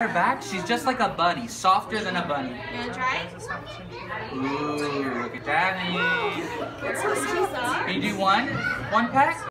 Her back, she's just like a bunny, softer than a bunny. You wanna try? Ooh, look at that. Can you do one? One pack?